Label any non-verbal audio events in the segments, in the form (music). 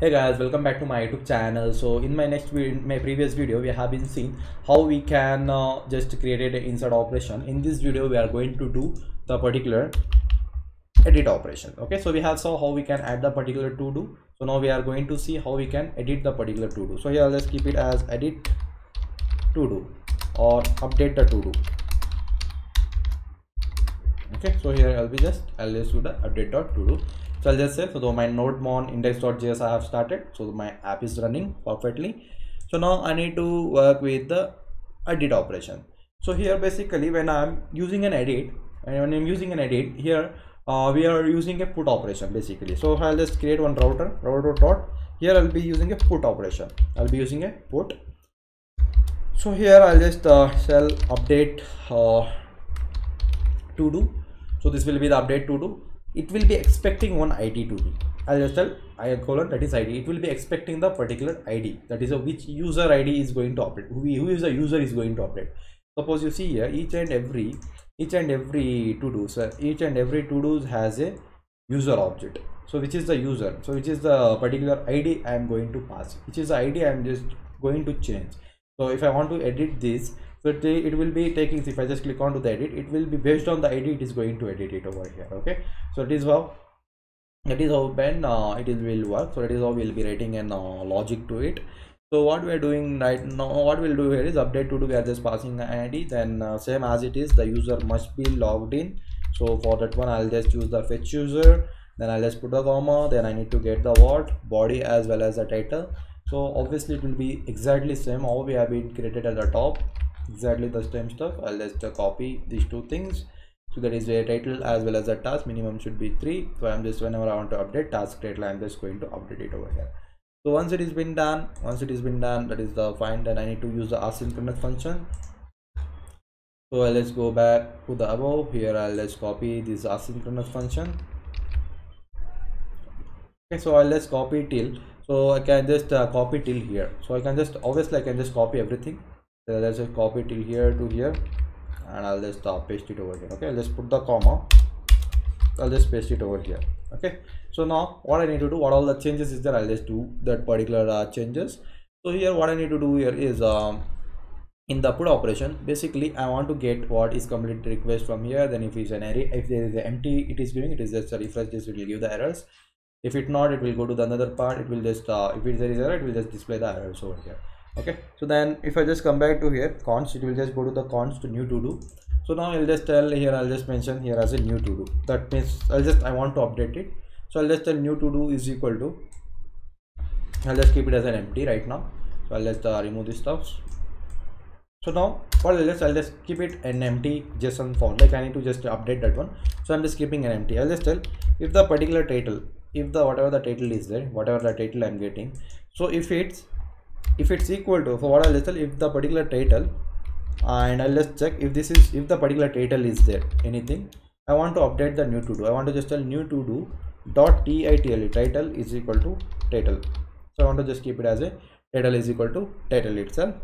hey guys welcome back to my youtube channel. So in my next video my previous video we have been seeing how we can uh, just create an insert operation. In this video we are going to do the particular edit operation. Okay so we have saw how we can add the particular to do. So now we are going to see how we can edit the particular to do. So here let's keep it as edit to do or update the to do. Okay so here i'll be just i'll just do the update dot to do so i'll just say so my nodemon index.js i have started so my app is running perfectly. So now i need to work with the edit operation. So here basically when i'm using an edit and when i'm using an edit here uh, we are using a put operation basically. So i'll just create one router router dot. Here i'll be using a put operation. I'll be using a put. So here i'll just uh, shell update uh, to do. So this will be the update to do it will be expecting one id to do i'll just tell i colon that is id it will be expecting the particular id that is a which user id is going to operate who, who is the user is going to operate. Suppose you see here each and every each and every to do so uh, each and every to do has a user object. So which is the user? So which is the particular id i am going to pass. Which is the id i am just going to change. So if i want to edit this so it, it will be taking if i just click on to the edit it will be based on the id it is going to edit it over here okay? So it is how that is how when uh, it is will work. So that is how we'll be writing an uh, logic to it. So what we are doing right now what we'll do here is update to do we are just passing the id then uh, same as it is the user must be logged in. So for that one i'll just use the fetch user then i'll just put a comma then i need to get the what body as well as the title. So obviously it will be exactly same how we have been created at the top exactly the same stuff. I'll just uh, copy these two things. So that is the title as well as the task. Minimum should be three. So i'm just whenever i want to update task title i'm just going to update it over here. So once it has been done once it has been done that is the fine. Then i need to use the asynchronous function. So let's go back to the above. Here i'll just copy this asynchronous function. Okay so i'll just copy till. So i can just uh, copy till here. So i can just obviously i can just copy everything so let's just copy till here to here and i'll just uh, paste it over here okay? Let's put the comma. I'll just paste it over here okay? So now what i need to do what all the changes is there i'll just do that particular uh, changes. So here what i need to do here is um, in the put operation basically i want to get what is complete request from here then if it's an array if there is an empty it is giving it is just a refresh this will give the errors. If it not it will go to the another part it will just uh, if it, there is error it will just display the errors over here okay so then if i just come back to here const it will just go to the const to new to do so now i'll just tell here i'll just mention here as a new to do that means i'll just i want to update it. So i'll just tell new to do is equal to i'll just keep it as an empty right now. So i'll just uh, remove this stuff. So now I'll just I'll just keep it an empty JSON form. Like I need to just update that one. So I'm just keeping an empty. I'll just tell if the particular title if the whatever the title is there whatever the title I'm getting. So if it's if it's equal to for what I'll just tell if the particular title and I'll just check if this is if the particular title is there anything. I want to update the new to do. I want to just tell new to do dot title title is equal to title. So I want to just keep it as a title is equal to title itself.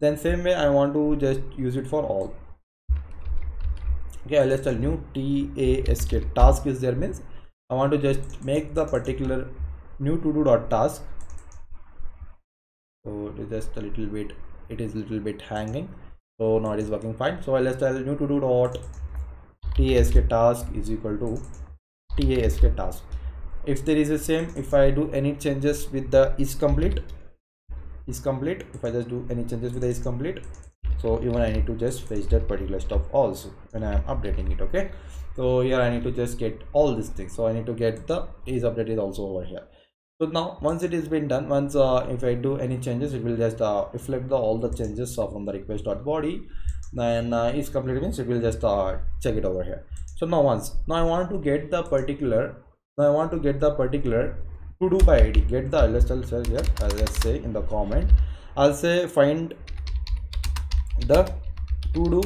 Then same way I want to just use it for all. Okay let's tell new task task is there means I want to just make the particular new to do dot task so it is just a little bit it is a little bit hanging. So now it is working fine. So let's tell new to do dot task task is equal to task task. If there is a same if I do any changes with the is complete is complete if i just do any changes with the is complete so even i need to just fetch that particular stuff also when i am updating it okay? So here i need to just get all these things. So i need to get the is updated also over here so now once it has been done once uh, if i do any changes it will just uh, reflect the all the changes uh, from the request body. Then uh, is complete means it will just uh, check it over here. So now once now i want to get the particular now i want to get the particular to do by id get the cell here i'll just say in the comment. I'll say find the to do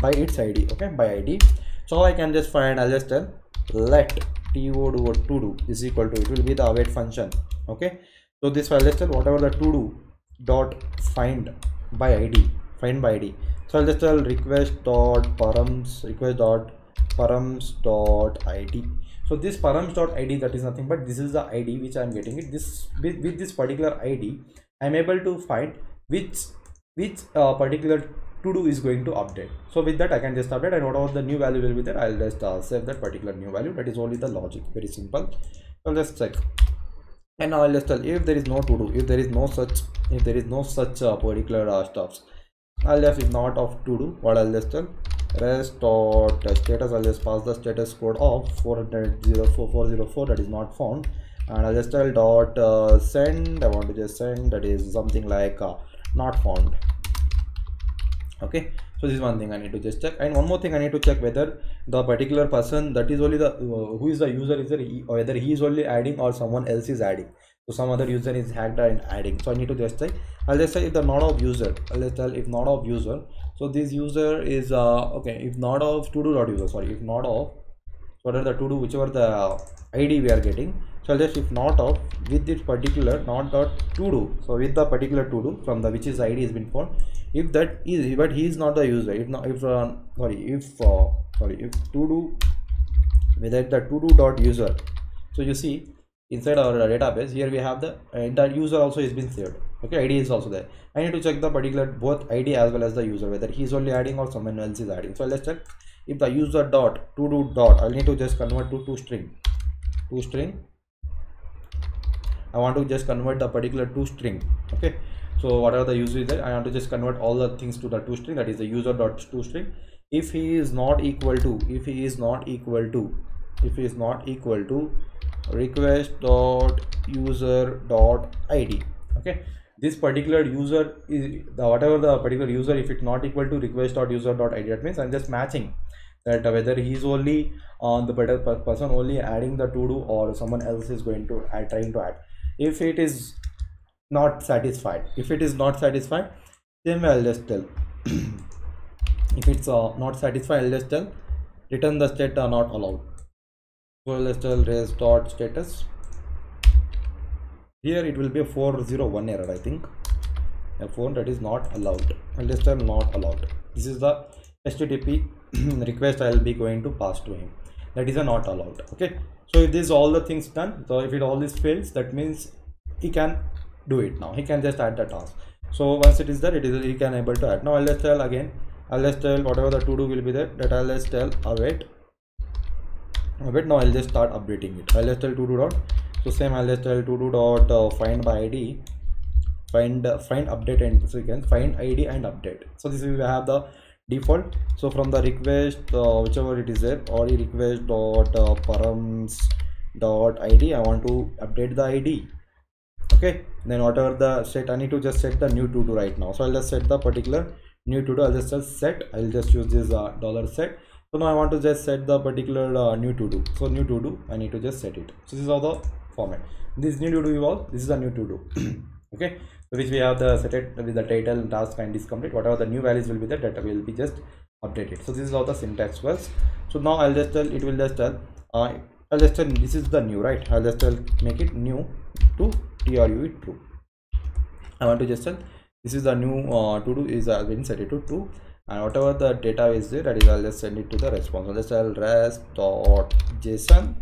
by its id okay? By id so i can just find i'll just tell let to do to do is equal to it will be the await function okay? So this file let's tell whatever the to do dot find by id find by id so i'll just tell request dot params request dot params dot id so this params dot id that is nothing but this is the id which i'm getting it. This with, with this particular id i'm able to find which which uh, particular to do is going to update. So with that i can just update and whatever the new value will be there i'll just uh, save that particular new value. That is only the logic. Very simple. So let's check. And now i'll just tell if there is no to do if there is no such if there is no such uh, particular uh, stuffs i'll just if not of to do what i'll just tell rest dot status i'll just pass the status code of 404 that is not found. And i'll just tell dot uh, send i want to just send that is something like uh, not found okay so this is one thing i need to just check. And one more thing i need to check whether the particular person that is only the uh, who is the user is there whether he is only adding or someone else is adding. So some other user is hacked and adding. So i need to just check. I'll just say if the not of user i'll just tell if not of user. So this user is uh okay if not of to do dot user sorry if not of what are the to do whichever the id we are getting. So I'll just if not of with this particular not dot to do so with the particular to do from the which is id has been found if that is but he is not the user. If not if uh, sorry if uh, sorry if to do without the to do dot user. So you see inside our database here we have the uh, the user also has been saved. Okay id is also there. I need to check the particular both id as well as the user whether he is only adding or someone else is adding. So let's check if the user dot to do dot i need to just convert to to string. To string i want to just convert the particular to string okay? So whatever the user is there? I want to just convert all the things to the to string that is the user dot to string. If he is not equal to if he is not equal to if he is not equal to request dot user dot id okay? This particular user is the whatever the particular user if it's not equal to request dot user dot id that means i'm just matching that whether he's only on the person only adding the to do or someone else is going to add trying to add if it is not satisfied if it is not satisfied then i'll just tell. (clears throat) If it's uh, not satisfied i'll just tell return the state are not allowed. So let's tell res dot status. Here it will be a 401 error i think. A phone that is not allowed. I'll just tell not allowed. This is the http (clears throat) request i'll be going to pass to him. That is a not allowed okay so if this all the things done so if it all this fails that means he can do it now. He can just add the task. So once it is there it is he can able to add. Now just tell again. Just tell whatever the to do will be there that just tell await. Await now i'll just start updating it. I'll just tell to do dot. So same i'll just tell to do dot uh, find by id find uh, find update and so you can find id and update. So this will have the default. So from the request uh, whichever it is there or request dot uh, params dot id i want to update the id okay? Then whatever the set i need to just set the new to do right now. So i'll just set the particular new to do. I'll just set i'll just use this uh, dollar set. So now i want to just set the particular uh, new to do. So new to do i need to just set it. So this is how the format. This new to do evolve. This is a new to do. (clears throat) Okay which we have the set it with the title task and is complete whatever the new values will be there that will be just updated. So this is how the syntax works. So now i'll just tell it will just tell uh, i'll just tell this is the new right? I'll just tell make it new to true true. I want to just tell this is the new uh, to do is uh, been set it to true. And whatever the data is there that is i'll just send it to the response. I'll just tell rest dot json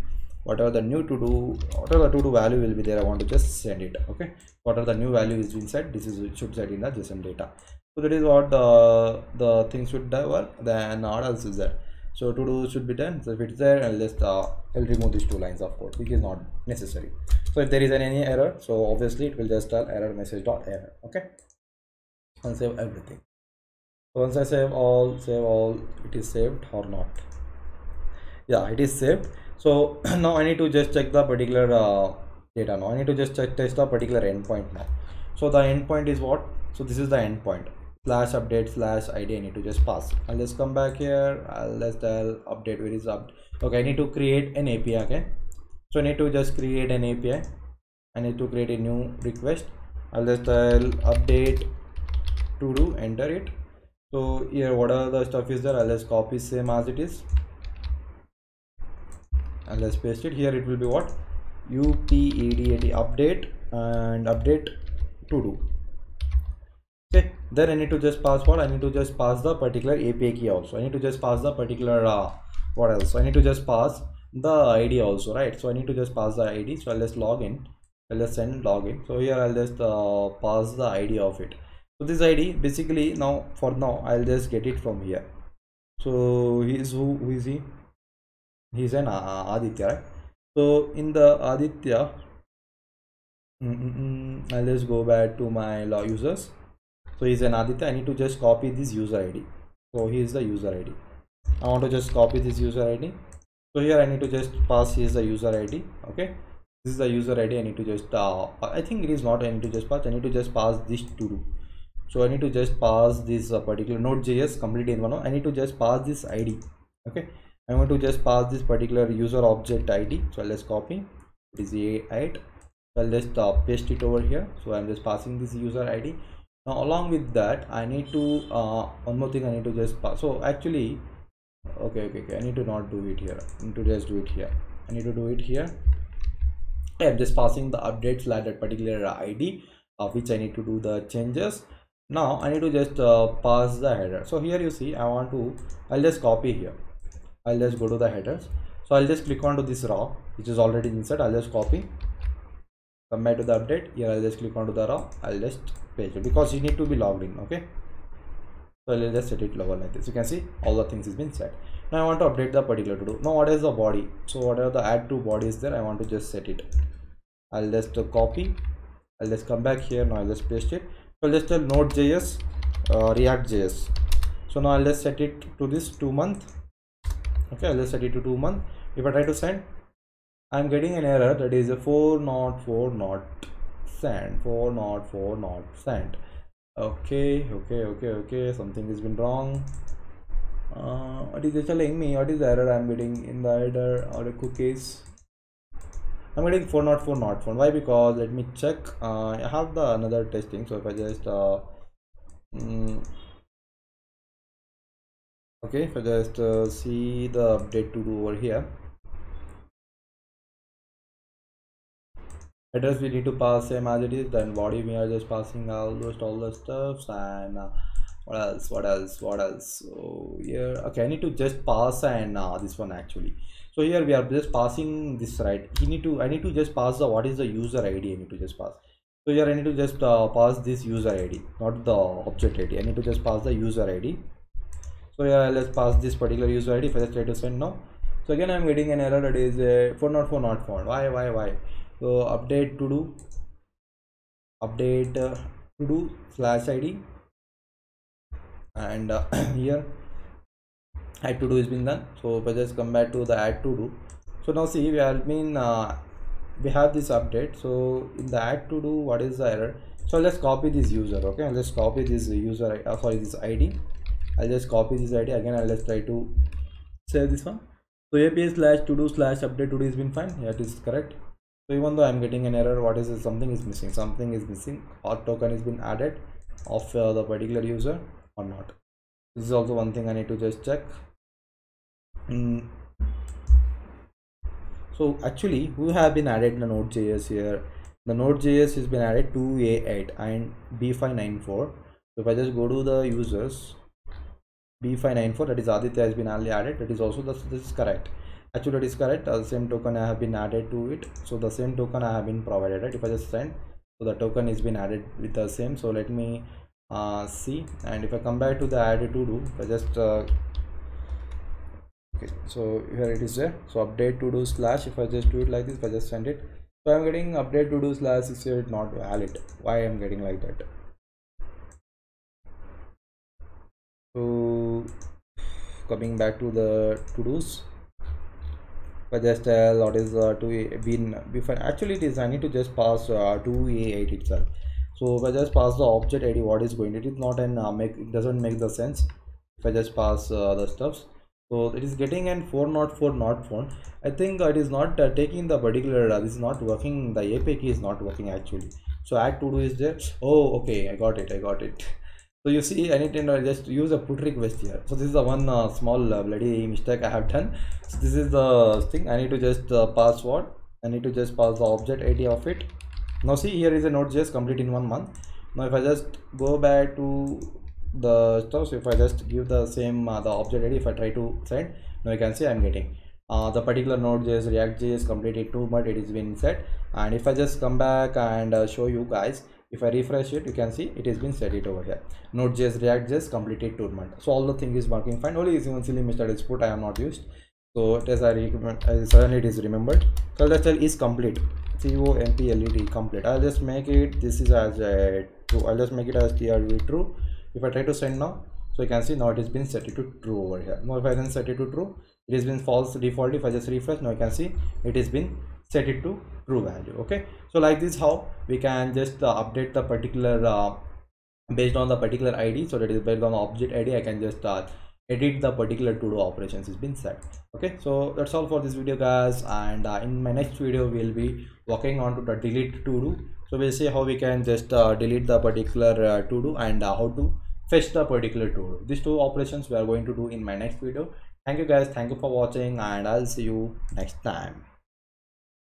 whatever the new to do whatever the to do value will be there i want to just send it okay? Whatever the new value is being set this is should set in the json data. So that is what the the thing should work then what else is there. So to do should be done. So if it's there i'll just uh, i'll remove these two lines of code which is not necessary. So if there is any error so obviously it will just tell error message dot error okay? And save everything. Once i save all save all it is saved or not? Yeah it is saved so (clears throat) now i need to just check the particular uh, data now. I need to just check test the particular endpoint now. So the endpoint is what? So this is the endpoint. Slash update slash id i need to just pass. I'll just come back here. I'll just tell update where is up okay i need to create an api okay? So i need to just create an api i need to create a new request. I'll just tell update to do enter it. So here whatever the stuff is there i'll just copy same as it is and let's paste it. Here it will be what? Update update and update to do. Okay then i need to just pass what? I need to just pass the particular api key also. I need to just pass the particular uh, what else? So i need to just pass the id also right? So i need to just pass the id so i'll just log in. I'll just send login. So here i'll just uh, pass the id of it. So this id basically now for now i'll just get it from here. So he's who, who is he he's an uh, aditya right? So in the aditya mm, mm, mm, i'll just go back to my law users. So he's an aditya. I need to just copy this user id so he is the user id i want to just copy this user id so here i need to just pass here's the user id okay? This is the user id i need to just uh, i think it is not i need to just pass. I need to just pass this to do. So i need to just pass this uh, particular node.js complete one i need to just pass this id okay i want to just pass this particular user object id so let's copy. It is a8 i'll just uh, paste it over here. So i'm just passing this user id now along with that i need to uh, one more thing i need to just pass so actually okay okay okay. I need to not do it here. I need to just do it here. I need to do it here. I'm just passing the updates like that particular id of which i need to do the changes. Now i need to just uh, pass the header. So here you see i want to i'll just copy here i'll just go to the headers so i'll just click onto this raw which is already inside i'll just copy come back to the update here i'll just click onto the raw i'll just paste it because you need to be logged in okay so i'll just set it lower like this you can see all the things has been set now i want to update the particular to do now what is the body so whatever the add to body is there i want to just set it i'll just copy i'll just come back here now i'll just paste it so i'll just tell node.js uh, react.js so now i'll just set it to this two month okay i'll just set it to two month. If i try to send i'm getting an error that is a 4 not 4 not send 4 not 4 not send. Okay okay okay okay something has been wrong. Uh, what is it telling me? What is the error i'm getting in the header or the cookies? I'm getting 4 not 4 not 4 why? Because let me check. Uh, i have the another testing so if i just uh, mm, okay i just uh, see the update to do over here. Address we need to pass same as it is then body we are just passing all those all the stuffs and uh, what else what else what else? So here okay i need to just pass and uh, this one actually. So here we are just passing this right? You need to i need to just pass the what is the user id i need to just pass. So here i need to just uh, pass this user id not the object id i need to just pass the user id so yeah let's pass this particular user id if i just try to send now so again i'm getting an error that is uh, 4 not 4 not found. Why why why? So update to do update uh, to do slash id and uh, (clears throat) here add to do has been done. So if i just come back to the add to do. So now see we have been uh, we have this update. So in the add to do what is the error? So let's copy this user okay? Let's copy this user uh, sorry this id i'll just copy this id again i'll just try to save this one. So api slash to do slash update to do has been fine. Yeah it is correct. So even though i'm getting an error what is it? Something is missing. Something is missing. Or token has been added of uh, the particular user or not. This is also one thing i need to just check. Mm. so actually who have been added in the node.js here? The node.js has been added to a8 and b594 so if i just go to the users b594 that is aditya has been added. That is also this, this is correct. Actually that is correct. Uh, the same token i have been added to it. So the same token i have been provided right? If i just send so the token is been added with the same. So let me uh, see. And if i come back to the add to do i just uh, okay. So here it is there. So update to do slash if i just do it like this if i just send it. So i'm getting update to do slash is here not valid. Why i'm getting like that? So coming back to the to dos if I just tell what is uh, to been before actually it is I need to just pass uh, to a8 itself. So if I just pass the object ID what is going it is not an uh, make it doesn't make the sense. If I just pass uh, the stuffs. So it is getting an 4 not 4 not phone. I think it is not uh, taking the particular uh, this is not working. The API key is not working actually. So add to do is there. Oh okay. I got it. I got it so you see I need to just use a put request here so this is the one uh, small uh, bloody mistake I have done. So this is the thing I need to just uh, pass what? I need to just pass the object ID of it. Now see here is a node.js complete in one month. Now if I just go back to the stuff so if I just give the same uh, the object ID if I try to send now you can see I'm getting. Uh, the particular node.js react.js completed two but it is been set. And if i just come back and uh, show you guys if i refresh it you can see it has been set it over here. Node.js react.js completed month so all the thing is working fine. Only is eventually mr put i am not used. So it is i suddenly it is remembered. So let's tell is complete c-o-m-p-l-e-t complete. I'll just make it this is as a true. I'll just make it as trv true. If i try to send now so you can see now it has been set it to true over here. Now if i then set it to true it has been false default. If i just refresh now you can see it has been set it to true value okay? So like this how we can just uh, update the particular uh, based on the particular id so that is based on object id i can just uh, edit the particular to do operations is been set okay? So that's all for this video guys. And uh, in my next video we'll be working on to the delete to do so we'll see how we can just uh, delete the particular uh, to do and uh, how to fetch the particular to do these two operations we are going to do in my next video. Thank you guys. Thank you for watching and i'll see you next time